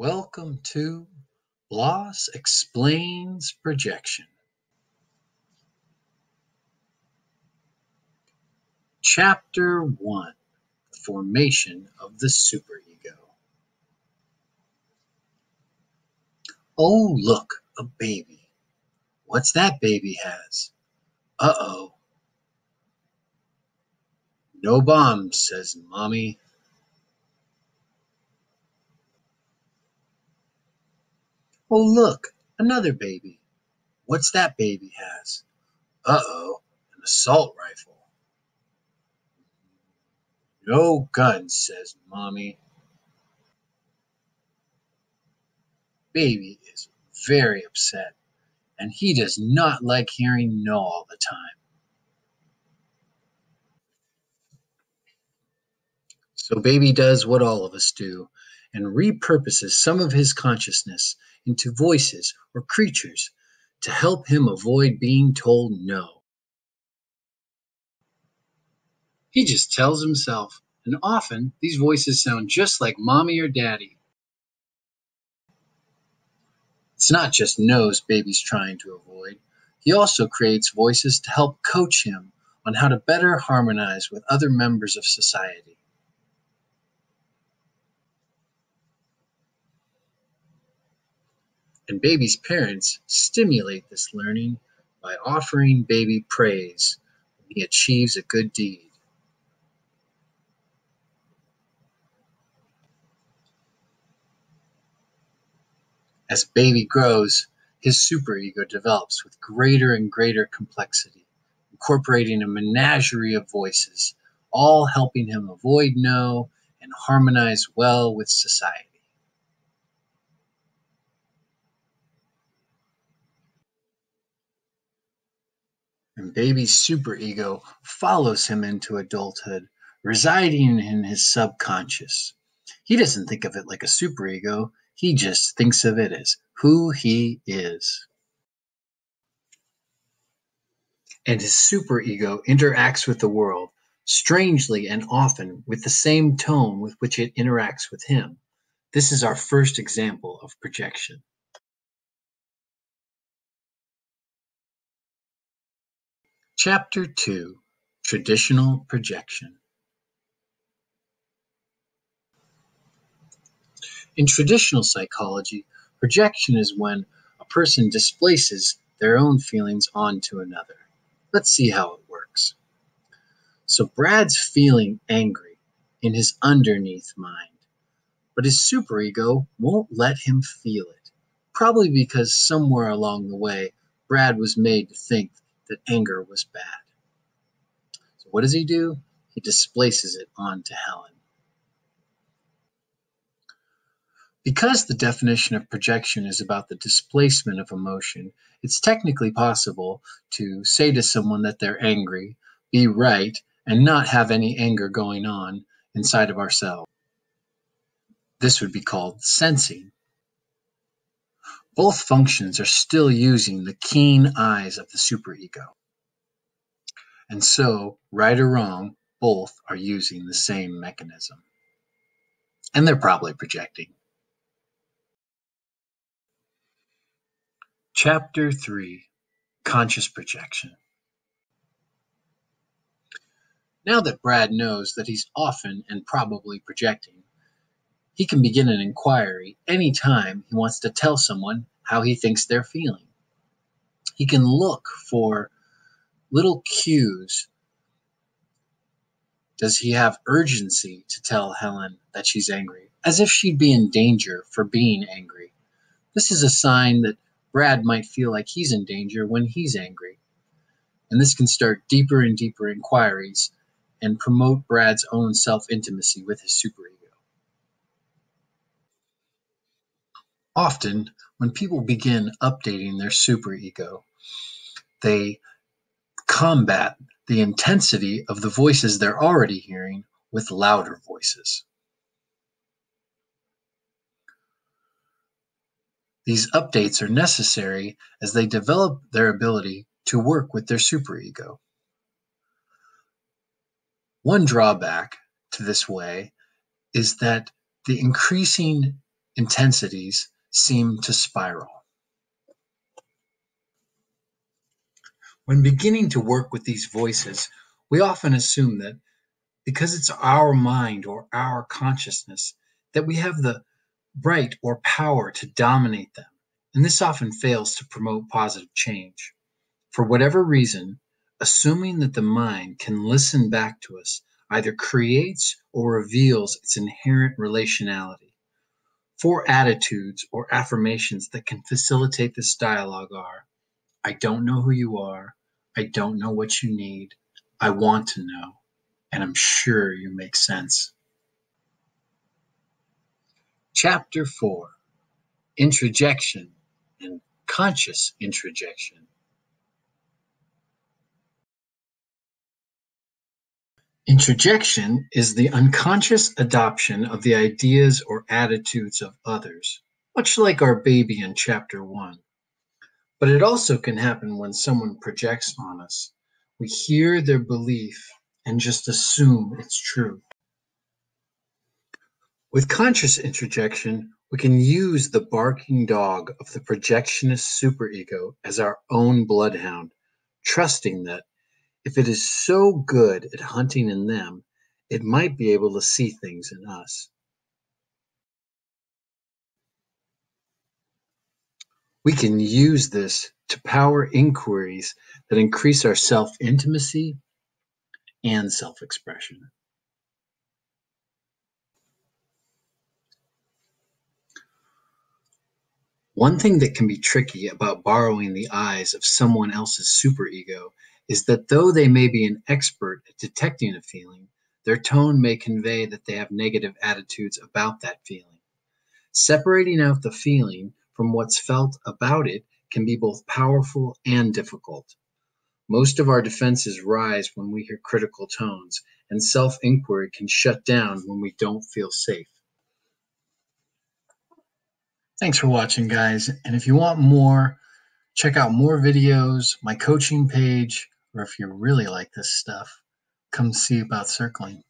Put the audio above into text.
Welcome to Blas Explains Projection. Chapter 1 The Formation of the Superego. Oh, look, a baby. What's that baby has? Uh oh. No bombs, says Mommy. Oh, look, another baby. What's that baby has? Uh oh, an assault rifle. No guns, says Mommy. Baby is very upset, and he does not like hearing no all the time. So Baby does what all of us do and repurposes some of his consciousness into voices or creatures to help him avoid being told no. He just tells himself, and often these voices sound just like mommy or daddy. It's not just no's baby's trying to avoid. He also creates voices to help coach him on how to better harmonize with other members of society. And baby's parents stimulate this learning by offering baby praise when he achieves a good deed. As baby grows, his superego develops with greater and greater complexity, incorporating a menagerie of voices, all helping him avoid no and harmonize well with society. And baby's superego follows him into adulthood, residing in his subconscious. He doesn't think of it like a superego, he just thinks of it as who he is. And his superego interacts with the world, strangely and often with the same tone with which it interacts with him. This is our first example of projection. Chapter 2 Traditional Projection In traditional psychology, projection is when a person displaces their own feelings onto another. Let's see how it works. So, Brad's feeling angry in his underneath mind, but his superego won't let him feel it, probably because somewhere along the way, Brad was made to think that anger was bad. So what does he do? He displaces it onto Helen. Because the definition of projection is about the displacement of emotion, it's technically possible to say to someone that they're angry, be right, and not have any anger going on inside of ourselves. This would be called sensing. Both functions are still using the keen eyes of the superego. And so, right or wrong, both are using the same mechanism. And they're probably projecting. Chapter 3 Conscious Projection. Now that Brad knows that he's often and probably projecting, he can begin an inquiry anytime he wants to tell someone how he thinks they're feeling. He can look for little cues. Does he have urgency to tell Helen that she's angry, as if she'd be in danger for being angry? This is a sign that Brad might feel like he's in danger when he's angry. And this can start deeper and deeper inquiries and promote Brad's own self intimacy with his superego. Often, when people begin updating their superego, they combat the intensity of the voices they're already hearing with louder voices. These updates are necessary as they develop their ability to work with their superego. One drawback to this way is that the increasing intensities seem to spiral. When beginning to work with these voices, we often assume that because it's our mind or our consciousness, that we have the right or power to dominate them, and this often fails to promote positive change. For whatever reason, assuming that the mind can listen back to us either creates or reveals its inherent relationality. Four attitudes or affirmations that can facilitate this dialogue are I don't know who you are. I don't know what you need. I want to know. And I'm sure you make sense. Chapter 4 Introjection and Conscious Introjection. Introjection is the unconscious adoption of the ideas or attitudes of others, much like our baby in Chapter 1. But it also can happen when someone projects on us. We hear their belief and just assume it's true. With conscious introjection, we can use the barking dog of the projectionist superego as our own bloodhound, trusting that if it is so good at hunting in them, it might be able to see things in us. We can use this to power inquiries that increase our self intimacy and self expression. One thing that can be tricky about borrowing the eyes of someone else's superego is that though they may be an expert at detecting a feeling, their tone may convey that they have negative attitudes about that feeling. Separating out the feeling from what's felt about it can be both powerful and difficult. Most of our defenses rise when we hear critical tones, and self inquiry can shut down when we don't feel safe. Thanks for watching, guys. And if you want more, check out more videos, my coaching page, or if you really like this stuff, come see about circling.